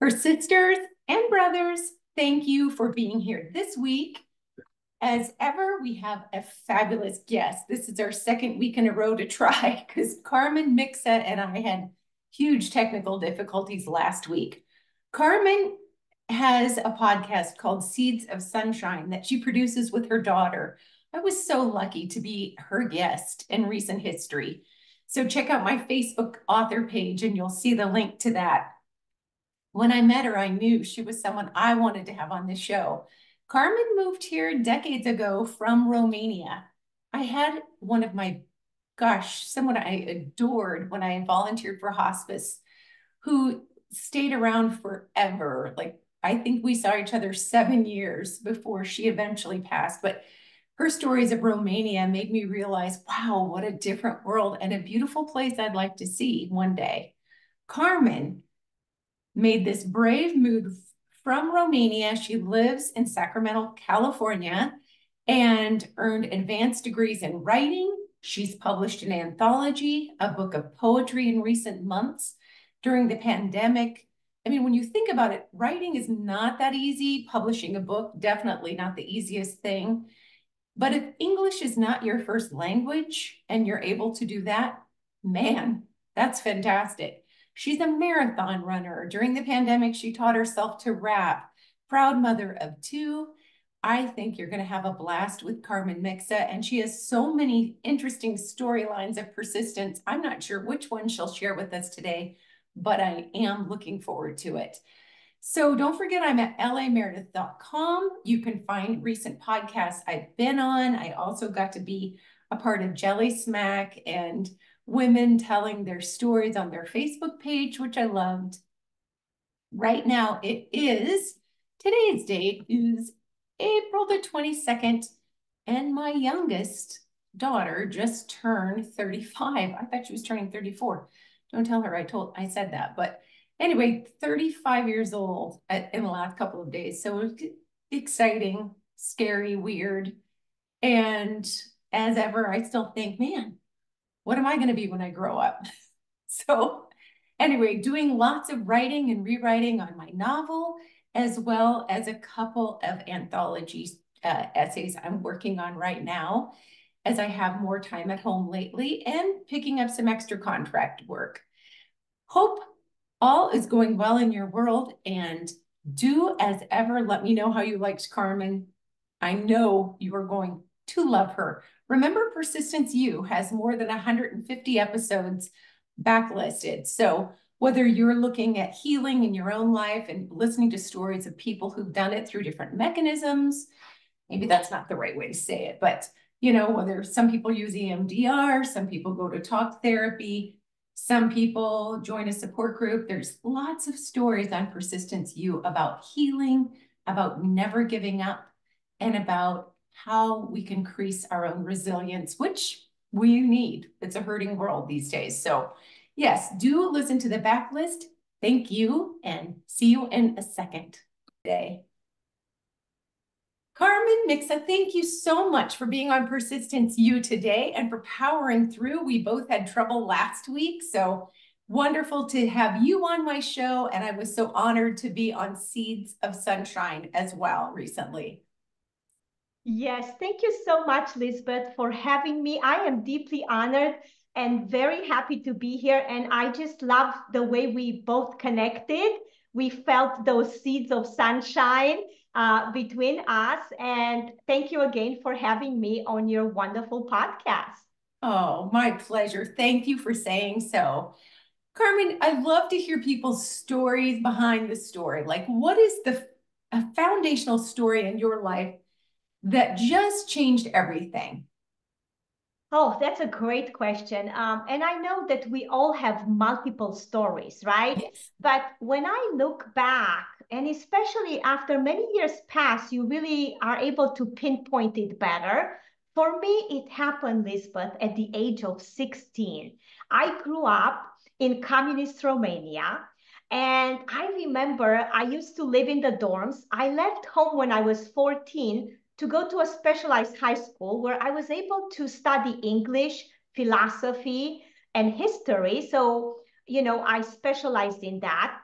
Her sisters and brothers, thank you for being here this week. As ever, we have a fabulous guest. This is our second week in a row to try because Carmen Micsa and I had huge technical difficulties last week. Carmen has a podcast called Seeds of Sunshine that she produces with her daughter. I was so lucky to be her guest in recent history. So check out my Facebook author page and you'll see the link to that. When I met her, I knew she was someone I wanted to have on the show. Carmen moved here decades ago from Romania. I had one of my, gosh, someone I adored when I volunteered for hospice who stayed around forever. Like, I think we saw each other seven years before she eventually passed. But her stories of Romania made me realize, wow, what a different world and a beautiful place I'd like to see one day. Carmen made this brave move from Romania. She lives in Sacramento, California, and earned advanced degrees in writing. She's published an anthology, a book of poetry in recent months during the pandemic. I mean, when you think about it, writing is not that easy. Publishing a book, definitely not the easiest thing. But if English is not your first language and you're able to do that, man, that's fantastic. She's a marathon runner. During the pandemic, she taught herself to rap. Proud mother of two. I think you're going to have a blast with Carmen Micsa, and she has so many interesting storylines of persistence. I'm not sure which one she'll share with us today, but I am looking forward to it. So don't forget, I'm at lameredith.com. You can find recent podcasts I've been on. I also got to be a part of Jellysmack and women telling their stories on their Facebook page, which I loved. Right now, it is today's date is April the 22nd, and my youngest daughter just turned 35. I thought she was turning 34. Don't tell her I told I said that, but anyway, 35 years old at, in the last couple of days. So exciting, scary, weird. And as ever, I still think, man, what am I going to be when I grow up? so anyway, doing lots of writing and rewriting on my novel, as well as a couple of anthology uh, essays I'm working on right now as I have more time at home lately and picking up some extra contract work. Hope all is going well in your world and do as ever let me know how you liked Carmen. I know you are going to love her. Remember, Persistence U has more than 150 episodes backlisted. So whether you're looking at healing in your own life and listening to stories of people who've done it through different mechanisms, maybe that's not the right way to say it, but you know, whether some people use EMDR, some people go to talk therapy, some people join a support group. There's lots of stories on Persistence U about healing, about never giving up, and about how we can increase our own resilience, which we need. It's a hurting world these days. So yes, do listen to the backlist. Thank you and see you in a second day. Carmen Micsa, thank you so much for being on Persistence U today and for powering through. We both had trouble last week, so wonderful to have you on my show. And I was so honored to be on Seeds of Sunshine as well recently. Yes, thank you so much, Lizbeth, for having me. I am deeply honored and very happy to be here. And I just love the way we both connected. We felt those seeds of sunshine uh, between us. And thank you again for having me on your wonderful podcast. Oh, my pleasure. Thank you for saying so. Carmen, I love to hear people's stories behind the story. Like, what is the a foundational story in your life that just changed everything? Oh, that's a great question. Um, and I know that we all have multiple stories, right? Yes. But when I look back, and especially after many years pass, you really are able to pinpoint it better. For me, it happened, Lizbeth, at the age of 16. I grew up in communist Romania. And I remember I used to live in the dorms. I left home when I was 14 to go to a specialized high school where I was able to study English, philosophy, and history. So, you know, I specialized in that.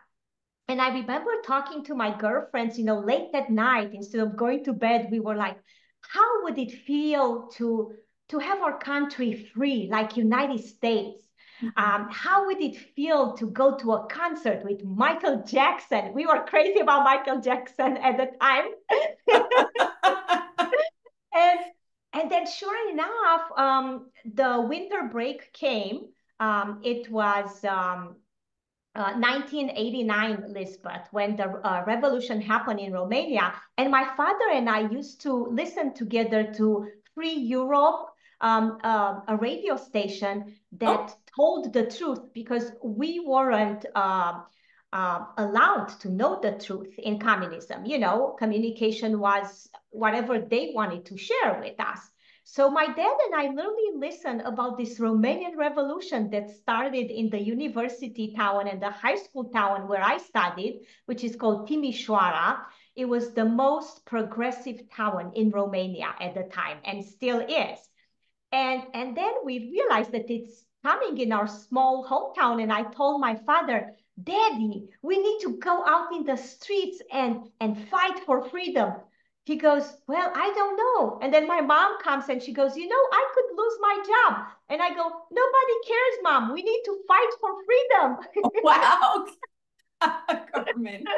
And I remember talking to my girlfriends, you know, late at night, instead of going to bed, we were like, how would it feel to to have our country free, like United States? Mm-hmm. Um, how would it feel to go to a concert with Michael Jackson? We were crazy about Michael Jackson at the time. and and then sure enough, um, the winter break came. Um, it was um, uh, 1989, Lizbeth, when the uh, revolution happened in Romania. And my father and I used to listen together to Free Europe, um, uh, a radio station that oh. Told the truth because we weren't uh, uh, allowed to know the truth in communism. You know, communication was whatever they wanted to share with us. So my dad and I literally listened about this Romanian revolution that started in the university town and the high school town where I studied, which is called Timișoara. It was the most progressive town in Romania at the time and still is. And, and then we realized that it's coming in our small hometown. And I told my father, Daddy, we need to go out in the streets and, and fight for freedom. He goes, Well, I don't know. And then my mom comes and she goes, You know, I could lose my job. And I go, Nobody cares, mom. We need to fight for freedom. wow. Government.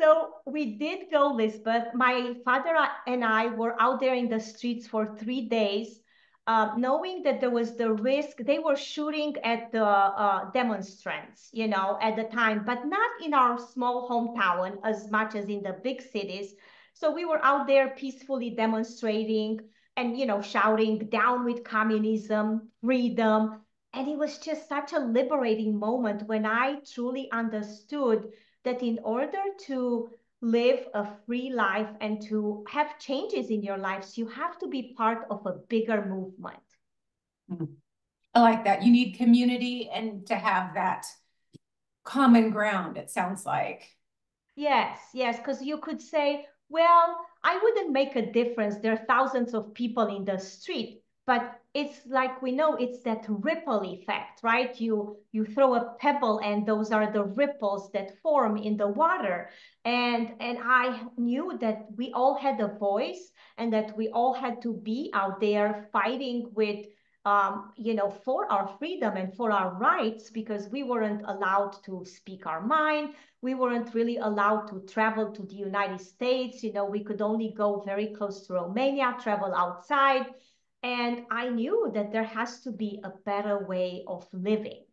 so we did go, Lizbeth. My father and I were out there in the streets for three days uh, knowing that there was the risk, they were shooting at the uh, demonstrants, you know, at the time, but not in our small hometown as much as in the big cities. So we were out there peacefully demonstrating and, you know, shouting down with communism, freedom. And it was just such a liberating moment when I truly understood that in order to live a free life and to have changes in your lives, you have to be part of a bigger movement. Hmm. I like that. You need community and to have that common ground, it sounds like. Yes, yes, because you could say, well, I wouldn't make a difference. There are thousands of people in the street, but it's like we know it's that ripple effect right you you throw a pebble and those are the ripples that form in the water and and i knew that we all had a voice and that we all had to be out there fighting with um, you know, for our freedom and for our rights, because we weren't allowed to speak our mind. We weren't really allowed to travel to the United States. You know, we could only go very close to Romania, travel outside. And I knew that there has to be a better way of living.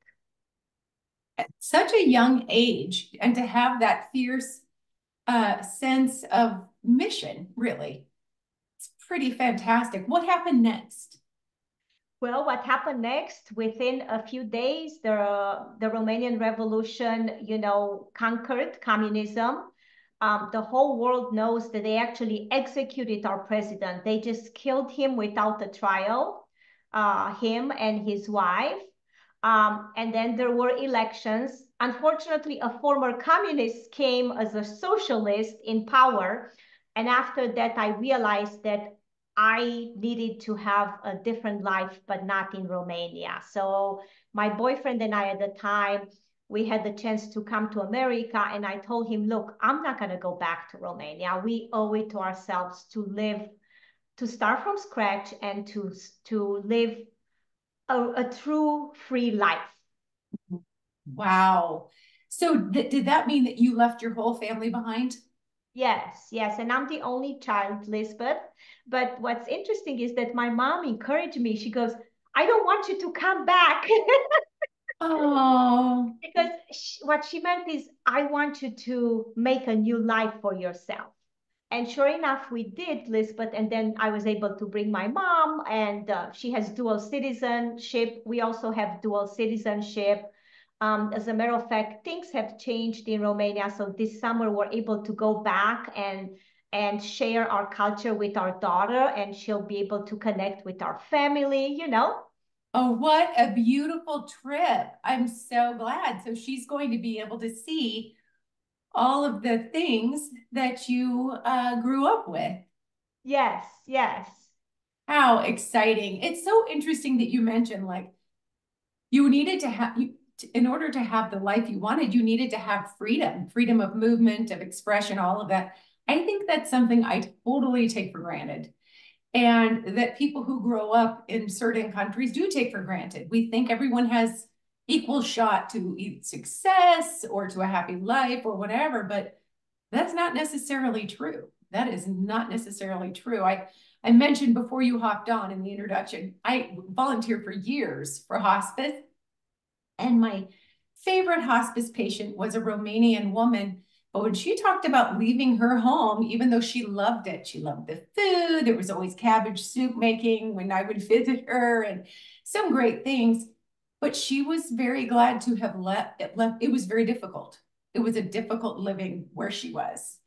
At such a young age, and to have that fierce uh, sense of mission, really, it's pretty fantastic. What happened next? Well, what happened next? Within a few days, the the Romanian Revolution, you know, conquered communism um, the whole world knows that they actually executed our president. They just killed him without a trial, uh, him and his wife. Um, and then there were elections. Unfortunately, a former communist came as a socialist in power. And after that, I realized that I needed to have a different life, but not in Romania. So my boyfriend and I at the time, we had the chance to come to America. And I told him, look, I'm not going to go back to Romania. We owe it to ourselves to live, to start from scratch and to, to live a, a true free life. Wow. So th- did that mean that you left your whole family behind? Yes, yes. And I'm the only child, Lizbeth. But what's interesting is that my mom encouraged me. She goes, I don't want you to come back. Oh. Because she, what she meant is, I want you to make a new life for yourself. And sure enough, we did, Lizbeth. And then I was able to bring my mom, and uh, she has dual citizenship. We also have dual citizenship. Um, as a matter of fact, things have changed in Romania. So this summer, we're able to go back and and share our culture with our daughter, and she'll be able to connect with our family. You know, Oh, what a beautiful trip. I'm so glad. So she's going to be able to see all of the things that you uh, grew up with. Yes, yes. How exciting. It's so interesting that you mentioned like you needed to have you in order to have the life you wanted, you needed to have freedom, freedom of movement, of expression, all of that. I think that's something I totally take for granted. And that people who grow up in certain countries do take for granted. We think everyone has equal shot to success or to a happy life or whatever, but that's not necessarily true. That is not necessarily true. I I mentioned before you hopped on in the introduction, I volunteered for years for hospice. And my favorite hospice patient was a Romanian woman. But when she talked about leaving her home, even though she loved it, she loved the food. There was always cabbage soup making when I would visit her and some great things. But she was very glad to have left. It, left. it was very difficult. It was a difficult living where she was.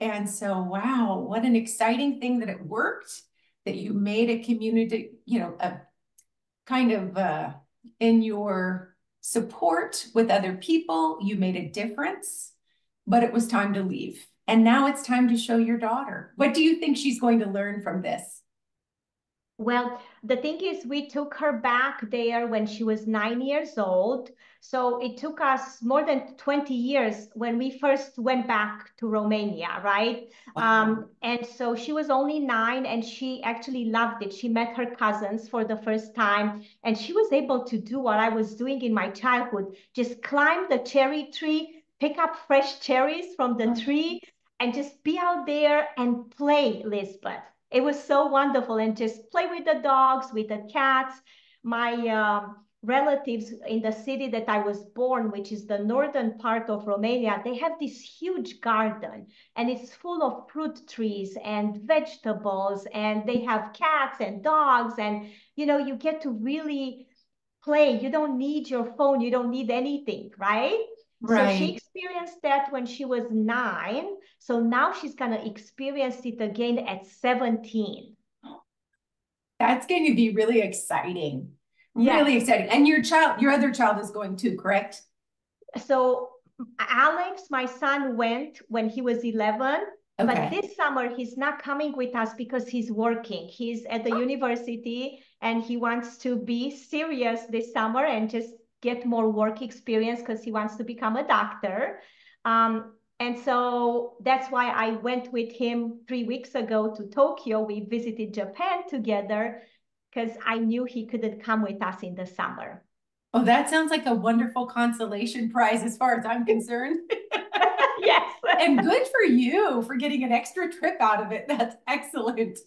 And so, wow, what an exciting thing that it worked, that you made a community, you know, a kind of uh, in your support with other people, you made a difference, but it was time to leave. And now it's time to show your daughter. What do you think she's going to learn from this? Well, the thing is, we took her back there when she was nine years old. So it took us more than 20 years when we first went back to Romania, right? Um, and so she was only nine and she actually loved it. She met her cousins for the first time and she was able to do what I was doing in my childhood just climb the cherry tree, pick up fresh cherries from the tree, and just be out there and play, Lizbeth it was so wonderful and just play with the dogs, with the cats. My um, relatives in the city that I was born, which is the northern part of Romania, they have this huge garden and it's full of fruit trees and vegetables and they have cats and dogs and you know you get to really play. You don't need your phone, you don't need anything, right? Right. So she experienced that when she was nine. So now she's going to experience it again at 17. That's going to be really exciting. Really exciting. And your child, your other child is going too, correct? So Alex, my son, went when he was 11. Okay. But this summer, he's not coming with us because he's working. He's at the oh. university and he wants to be serious this summer and just get more work experience because he wants to become a doctor. Um, and so that's why I went with him three weeks ago to Tokyo. We visited Japan together because I knew he couldn't come with us in the summer. Oh, that sounds like a wonderful consolation prize as far as I'm concerned. yes. and good for you for getting an extra trip out of it. That's excellent.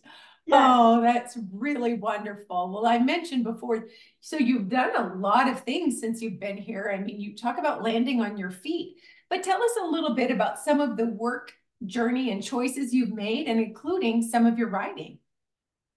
Oh, that's really wonderful. Well, I mentioned before, so you've done a lot of things since you've been here. I mean, you talk about landing on your feet, but tell us a little bit about some of the work journey and choices you've made, and including some of your writing.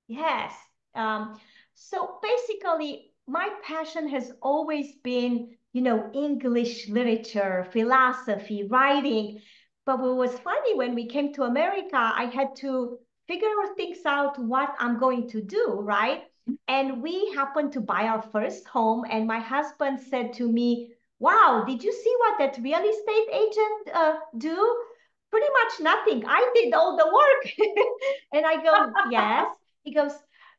Yes. Um, so basically, my passion has always been, you know, English literature, philosophy, writing. But what was funny when we came to America, I had to figure things out what I'm going to do, right? And we happened to buy our first home, and my husband said to me, Wow, did you see what that real estate agent uh, do? Pretty much nothing. I did all the work. and I go, Yes. He goes,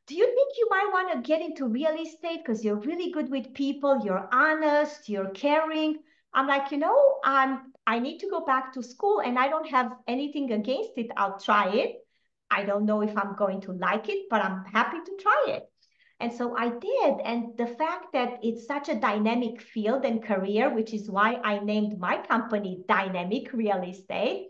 do you think you might want to get into real estate because you're really good with people you're honest you're caring i'm like you know i'm i need to go back to school and i don't have anything against it i'll try it I don't know if I'm going to like it, but I'm happy to try it. And so I did. And the fact that it's such a dynamic field and career, which is why I named my company Dynamic Real Estate,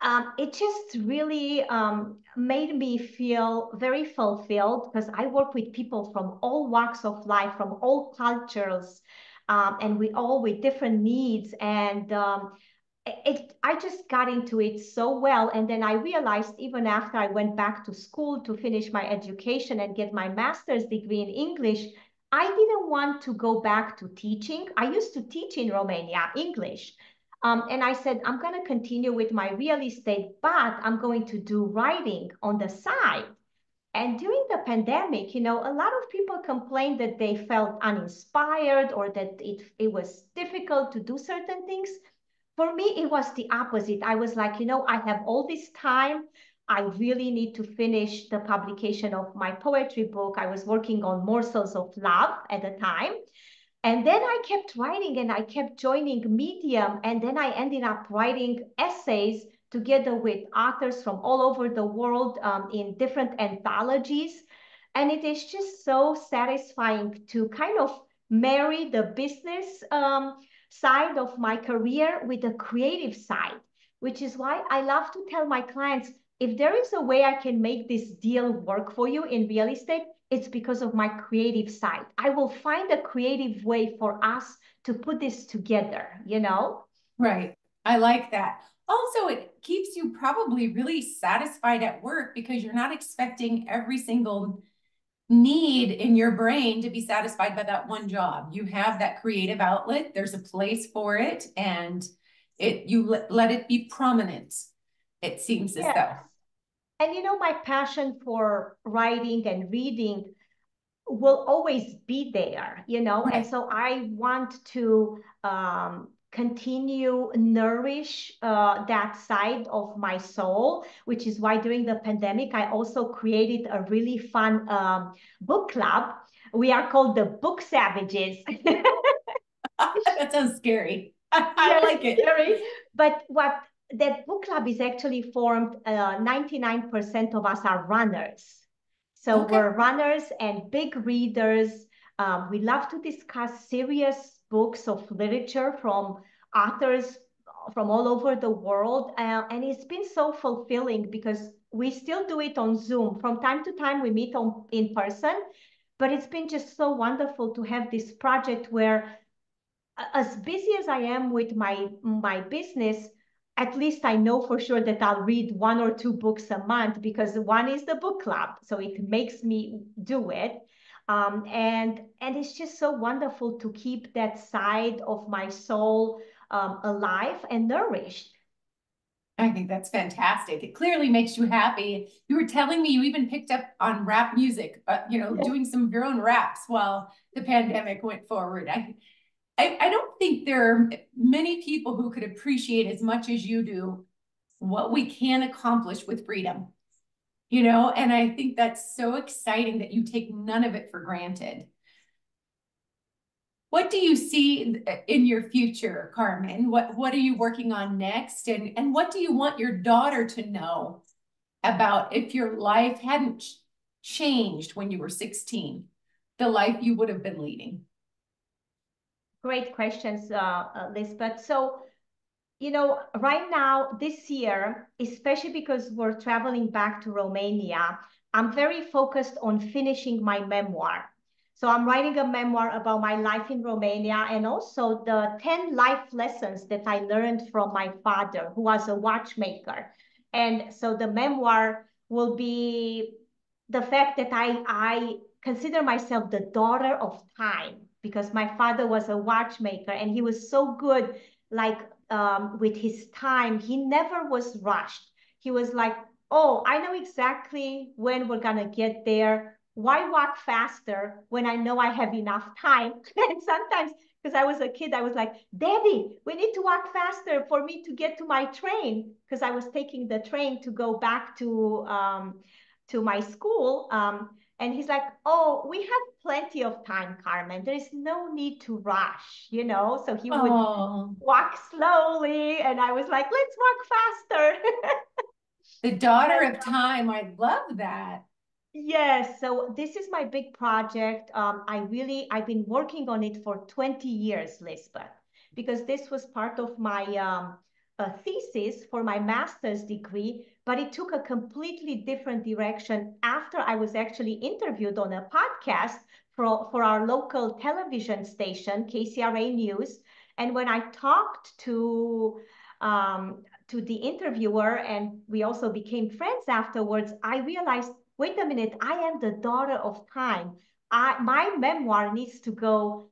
um, it just really um, made me feel very fulfilled because I work with people from all walks of life, from all cultures, um, and we all with different needs. And um, it, I just got into it so well. And then I realized even after I went back to school to finish my education and get my master's degree in English, I didn't want to go back to teaching. I used to teach in Romania English. Um, and I said, I'm going to continue with my real estate, but I'm going to do writing on the side. And during the pandemic, you know, a lot of people complained that they felt uninspired or that it, it was difficult to do certain things. For me, it was the opposite. I was like, you know, I have all this time. I really need to finish the publication of my poetry book. I was working on Morsels of Love at the time. And then I kept writing and I kept joining Medium. And then I ended up writing essays together with authors from all over the world um, in different anthologies. And it is just so satisfying to kind of marry the business um, side of my career with the creative side, which is why I love to tell my clients if there is a way I can make this deal work for you in real estate, it's because of my creative side. I will find a creative way for us to put this together, you know? Right. I like that. Also, it keeps you probably really satisfied at work because you're not expecting every single need in your brain to be satisfied by that one job. You have that creative outlet, there's a place for it, and it you let, let it be prominent. It seems as though. And you know, my passion for writing and reading will always be there, you know, right. and so I want to um, continue nourish uh, that side of my soul which is why during the pandemic i also created a really fun um, book club. We are called the book savages. That sounds scary. I like it. scary. but what that book club is actually formed uh, 99% of us are runners. So okay. we're runners and big readers. Um, we love to discuss serious books of literature from authors from all over the world. Uh, and it's been so fulfilling because we still do it on Zoom. From time to time, we meet on, in person, but it's been just so wonderful to have this project where as busy as I am with my, my business, at least I know for sure that I'll read one or two books a month because one is the book club. So it makes me do it. Um, and and it's just so wonderful to keep that side of my soul um, alive and nourished. I think that's fantastic. It clearly makes you happy. You were telling me you even picked up on rap music, uh, you know, doing some of your own raps while the pandemic went forward. I, I, I don't think there are many people who could appreciate as much as you do what we can accomplish with freedom you know and i think that's so exciting that you take none of it for granted. What do you see in your future carmen? What what are you working on next? And and what do you want your daughter to know about if your life hadn't changed when you were 16 the life you would have been leading? Great questions uh, uh lizbeth. So you know, right now, this year, especially because we're traveling back to Romania, I'm very focused on finishing my memoir. So I'm writing a memoir about my life in Romania and also the 10 life lessons that I learned from my father, who was a watchmaker. And so the memoir will be the fact that I, I consider myself the daughter of time because my father was a watchmaker and he was so good, like um, with his time, he never was rushed. He was like, oh, I know exactly when we're going to get there. Why walk faster when I know I have enough time? and sometimes, because I was a kid, I was like, Daddy, we need to walk faster for me to get to my train. Because I was taking the train to go back to um, to my school. Um, and he's like, oh, we have plenty of time, Carmen. There is no need to rush, you know? So he would oh. walk slowly. And I was like, let's walk faster. the daughter of time. I love that. Yes. So this is my big project. Um, I really, I've been working on it for 20 years, Lizbeth, because this was part of my um, a thesis for my master's degree, but it took a completely different direction after I was actually interviewed on a podcast for, for our local television station, KCRA News. And when I talked to um, to the interviewer and we also became friends afterwards, I realized, wait a minute, I am the daughter of time. I, my memoir needs to go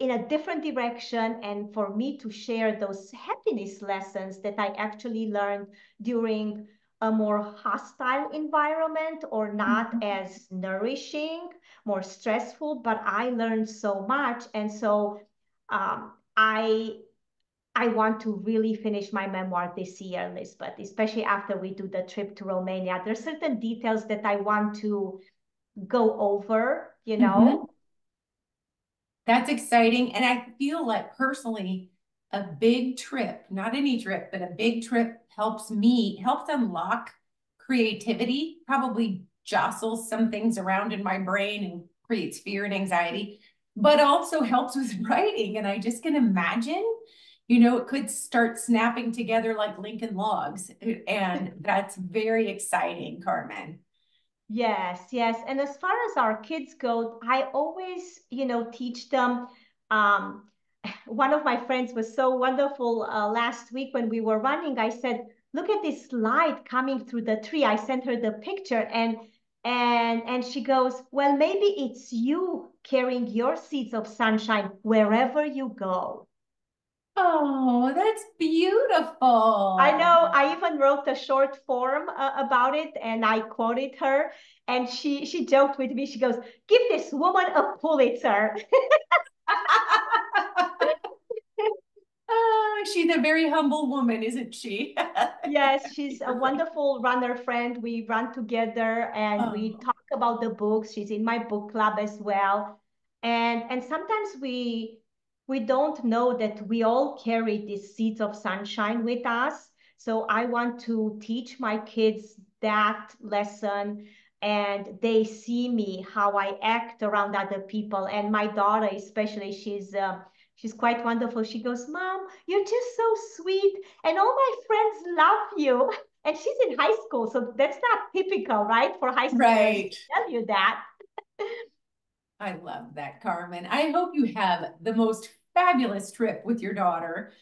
in a different direction and for me to share those happiness lessons that I actually learned during a more hostile environment or not mm-hmm. as nourishing, more stressful, but I learned so much. And so um, I I want to really finish my memoir this year, Lizbeth, especially after we do the trip to Romania. There's certain details that I want to go over, you know, mm-hmm That's exciting. And I feel like personally, a big trip, not any trip, but a big trip helps me, helps unlock creativity, probably jostles some things around in my brain and creates fear and anxiety, but also helps with writing. And I just can imagine, you know, it could start snapping together like Lincoln logs. And that's very exciting, Carmen. Yes, yes. And as far as our kids go, I always, you know, teach them. Um, one of my friends was so wonderful uh, last week when we were running. I said, look at this light coming through the tree. I sent her the picture and and and she goes, well, maybe it's you carrying your seeds of sunshine wherever you go. Oh, that's beautiful. I know. I even wrote a short form uh, about it and I quoted her and she she joked with me. She goes, "Give this woman a Pulitzer." oh, she's a very humble woman, isn't she? yes, she's a wonderful runner friend. We run together and oh. we talk about the books. She's in my book club as well. And and sometimes we we don't know that we all carry these seeds of sunshine with us. So I want to teach my kids that lesson and they see me how I act around other people. And my daughter, especially, she's uh, she's quite wonderful. She goes, "Mom, you're just so sweet, and all my friends love you." And she's in high school, so that's not typical, right? For high school, right? Tell you that. I love that, Carmen. I hope you have the most fabulous trip with your daughter.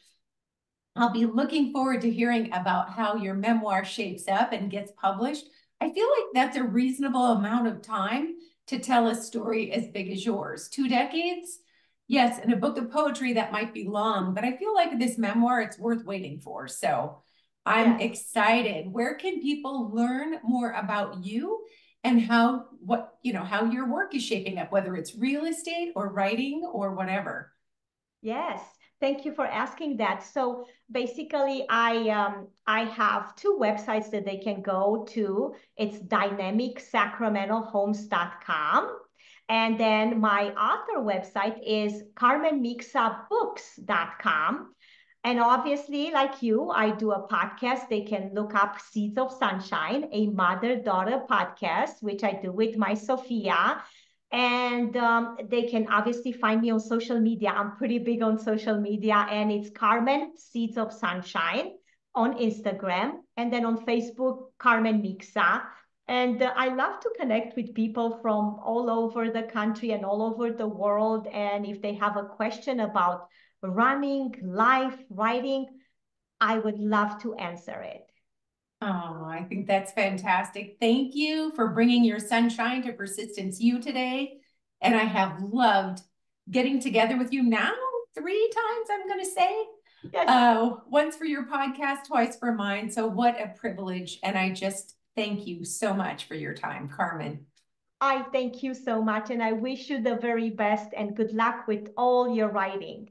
I'll be looking forward to hearing about how your memoir shapes up and gets published. I feel like that's a reasonable amount of time to tell a story as big as yours. Two decades? Yes, in a book of poetry that might be long, but I feel like this memoir, it's worth waiting for. So I'm excited. Where can people learn more about you and how what you know how your work is shaping up whether it's real estate or writing or whatever. Yes. Thank you for asking that. So basically i um, i have two websites that they can go to. It's dynamicsacramentohomes.com and then my author website is carmenmicsabooks.com and obviously, like you, I do a podcast. They can look up Seeds of Sunshine, a mother daughter podcast, which I do with my Sophia. And um, they can obviously find me on social media. I'm pretty big on social media, and it's Carmen Seeds of Sunshine on Instagram. And then on Facebook, Carmen Micsa. And uh, I love to connect with people from all over the country and all over the world. And if they have a question about running, life, writing, I would love to answer it. Oh, I think that's fantastic. Thank you for bringing your sunshine to Persistence U today. And I have loved getting together with you now three times, I'm going to say. Yes. Uh, once for your podcast, twice for mine. So, what a privilege. And I just thank you so much for your time, Carmen. I thank you so much. And I wish you the very best and good luck with all your writing.